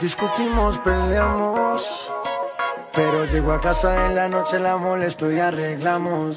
Discutimos, peleamos. Pero llego a casa en la noche, la molesto y arreglamos.